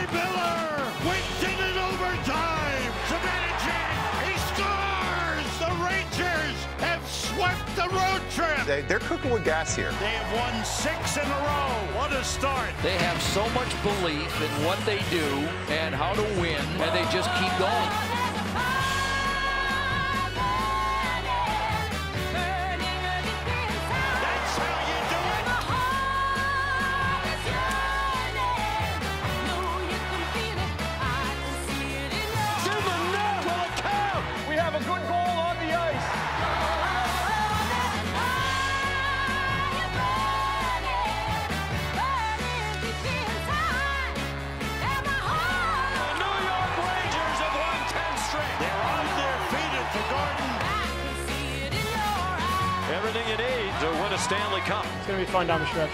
Jimmy Miller wins it in overtime. Zibanejad, he scores. The Rangers have swept the road trip. They, they're cooking with gas here. They have won six in a row. What a start. They have so much belief in what they do and how to win, and they just keep going. A good goal on the ice. The New York Rangers have won 10 straight. They're on their feet at the Garden. Everything you need to win a Stanley Cup. It's going to be fun down the stretch.